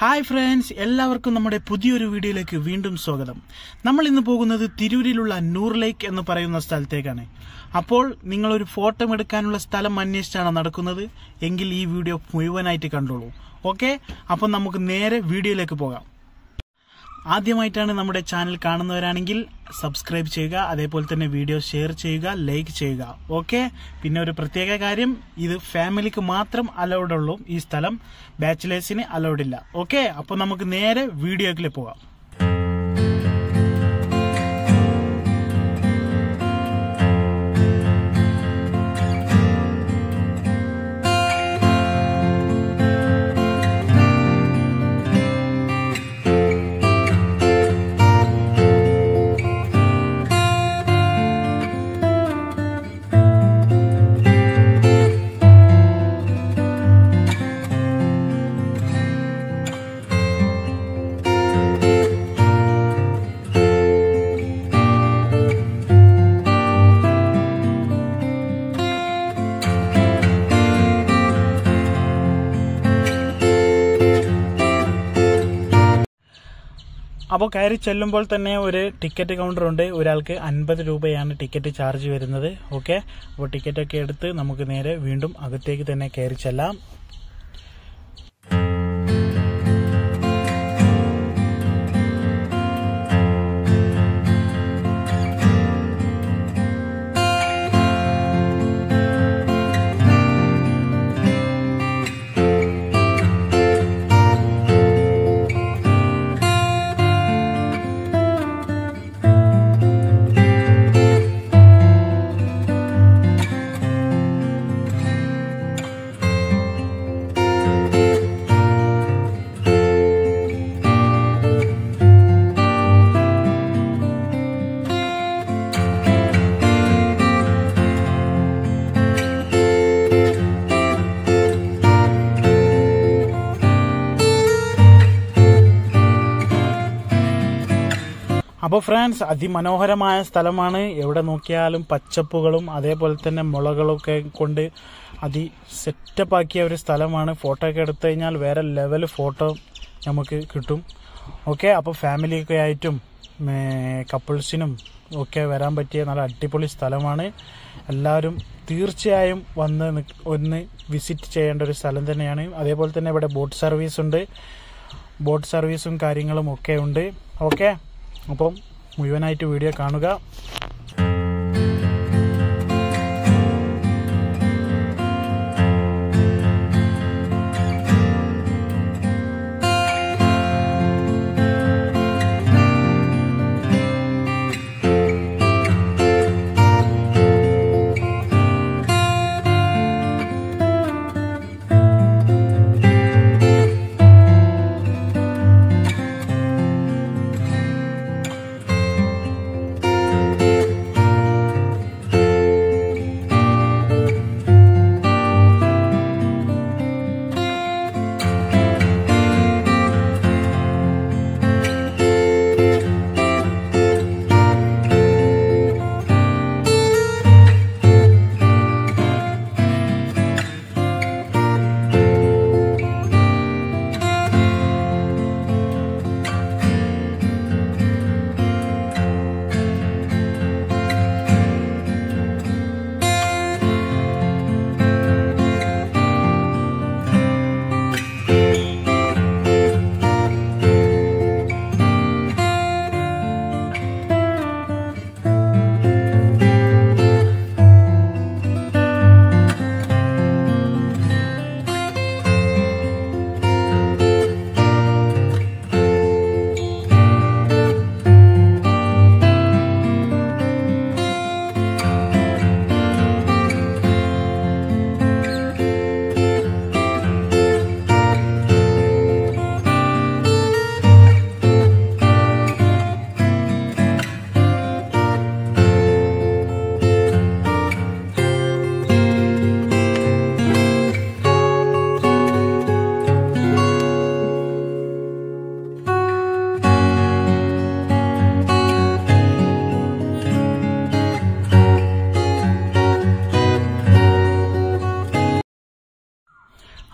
Hi friends എല്ലാവർക്കും നമ്മുടെ പുതിയൊരു വീഡിയോയിലേക്ക് വീണ്ടും സ്വാഗതം. നമ്മൾ ഇന്ന് പോകുന്നത് തിരൂരിലുള്ള നൂർ ലേക്ക് എന്ന് പറയുന്ന സ്ഥലത്തേക്കാണ്. അപ്പോൾ നിങ്ങളൊരു ഫോട്ടോ എടുക്കാനുള്ള സ്ഥലം അന്വേഷിച്ചാണ് നടക്കുന്നത്. എങ്കിൽ ഈ വീഡിയോ മുഴുവനായിട്ട് കണ്ടോളൂ. ഓക്കെ? അപ്പം നമുക്ക് നേരെ വീഡിയോയിലേക്ക് പോകാം. ആദ്യമായിട്ടാണ് നമ്മുടെ ചാനൽ കാണുന്നവരാണെങ്കിൽ സബ്സ്ക്രൈബ് ചെയ്യുക അതേപോലെ തന്നെ വീഡിയോ ഷെയർ ചെയ്യുക ലൈക്ക് ചെയ്യുക. ഓക്കെ? പിന്നെ ഒരു പ്രത്യേക കാര്യം ഇത് ഫാമിലിക്ക് മാത്രം അലൗഡ് ഉള്ളൂ ഈ സ്ഥലം ബാച്ചിലേഴ്സിന് അലൗഡ് ഇല്ല ഓക്കെ? അപ്പോൾ നമുക്ക് നേരെ വീഡിയോയിലേക്ക് പോകാം. അപ്പോൾ കയറി ചെല്ലുമ്പോൾ തന്നെ ഒരു ടിക്കറ്റ് കൗണ്ടർ ഉണ്ട് ഒരാൾക്ക് അൻപത് രൂപയാണ് ടിക്കറ്റ് ചാർജ് വരുന്നത്. ഓക്കെ? അപ്പോൾ ടിക്കറ്റൊക്കെ എടുത്ത് നമുക്ക് നേരെ വീണ്ടും അകത്തേക്ക് തന്നെ കയറി ചെല്ലാം. അപ്പോൾ ഫ്രണ്ട്സ് അതിമനോഹരമായ സ്ഥലമാണ്. എവിടെ നോക്കിയാലും പച്ചപ്പുകളും അതേപോലെ തന്നെ മുളകളൊക്കെ കൊണ്ട് അതി സെറ്റപ്പാക്കിയ ഒരു സ്ഥലമാണ്. ഫോട്ടോ ഒക്കെ എടുത്തു കഴിഞ്ഞാൽ വേറെ ലെവൽ ഫോട്ടോ നമുക്ക് കിട്ടും. ഓക്കെ അപ്പോൾ ഫാമിലിയൊക്കെ ആയിട്ടും കപ്പിൾസിനും ഒക്കെ വരാൻ പറ്റിയ നല്ല അടിപൊളി സ്ഥലമാണ്. എല്ലാവരും തീർച്ചയായും വന്ന് ഒന്ന് വിസിറ്റ് ചെയ്യേണ്ട ഒരു സ്ഥലം തന്നെയാണ്. അതേപോലെ തന്നെ ഇവിടെ ബോട്ട് സർവീസ് ഉണ്ട്. ബോട്ട് സർവീസും കാര്യങ്ങളും ഒക്കെ ഉണ്ട്. ഓക്കെ അപ്പം മുഴുവനായിട്ട് വീഡിയോ കാണുക.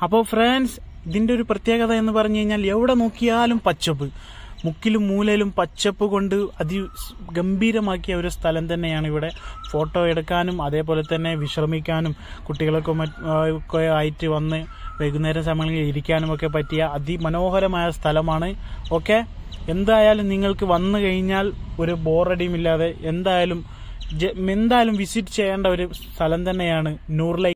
അപ്പോൾ ഫ്രണ്ട്സ് ഇതിന്റെ ഒരു പ്രത്യേകത എന്ന് പറഞ്ഞു കഴിഞ്ഞാൽ എവിടെ നോക്കിയാലും പച്ചപ്പ്. മുക്കിലും മൂലയിലും പച്ചപ്പ് കൊണ്ട് അതി ഗംഭീരമാക്കിയ ഒരു സ്ഥലം തന്നെയാണ് ഇവിടെ. ഫോട്ടോ എടുക്കാനും അതേപോലെ തന്നെ വിശ്രമിക്കാനും കുട്ടികളൊക്കെ മറ്റൊക്കെ ആയിട്ട് വന്ന് വൈകുന്നേരം സമയങ്ങളിൽ ഇരിക്കാനും ഒക്കെ പറ്റിയ അതിമനോഹരമായ സ്ഥലമാണ്. ഓക്കെ? എന്തായാലും നിങ്ങൾക്ക് വന്നു കഴിഞ്ഞാൽ ഒരു ബോറടിയും ഇല്ലാതെ എന്തായാലും എന്തായാലും വിസിറ്റ് ചെയ്യേണ്ട ഒരു സ്ഥലം തന്നെയാണ് നൂർലൈ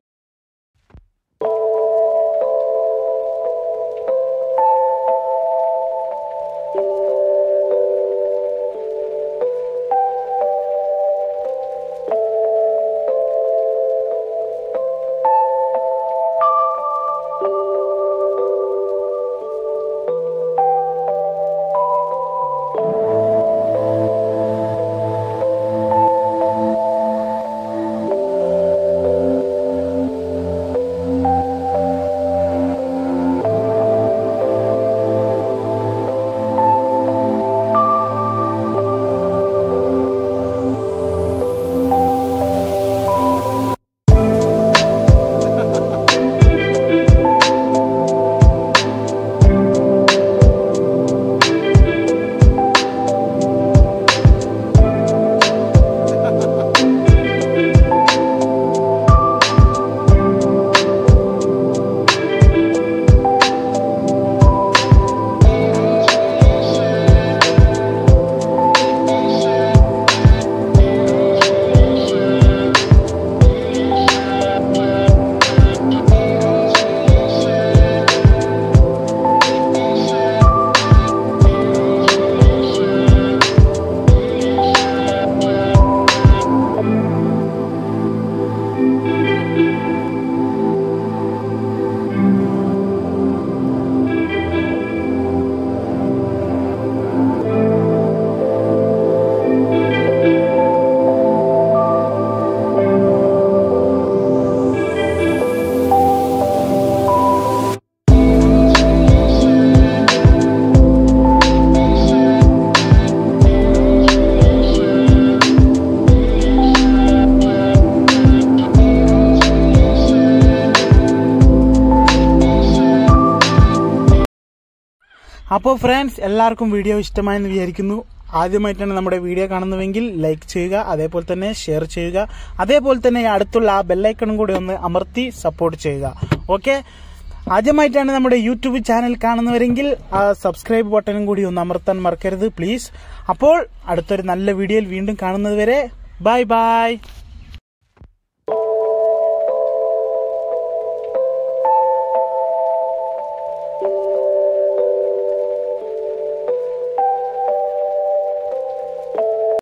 അപ്പോൾ ഫ്രണ്ട്സ് എല്ലാവർക്കും വീഡിയോ ഇഷ്ടമായെന്ന് വിചാരിക്കുന്നു. ആദ്യമായിട്ടാണ് നമ്മുടെ വീഡിയോ കാണുന്നുവെങ്കിൽ ലൈക്ക് ചെയ്യുക അതേപോലെ തന്നെ ഷെയർ ചെയ്യുക അതേപോലെ തന്നെ അടുത്തുള്ള ആ ബെല്ലൈക്കണും കൂടി ഒന്ന് അമർത്തി സപ്പോർട്ട് ചെയ്യുക. ഓക്കെ ആദ്യമായിട്ടാണ് നമ്മുടെ യൂട്യൂബ് ചാനൽ കാണുന്നവരെങ്കിൽ ആ സബ്സ്ക്രൈബ് ബട്ടണും കൂടി ഒന്ന് അമർത്താൻ മറക്കരുത് പ്ലീസ് അപ്പോൾ അടുത്തൊരു നല്ല വീഡിയോയിൽ വീണ്ടും കാണുന്നത് വരെ ബൈ ബൈ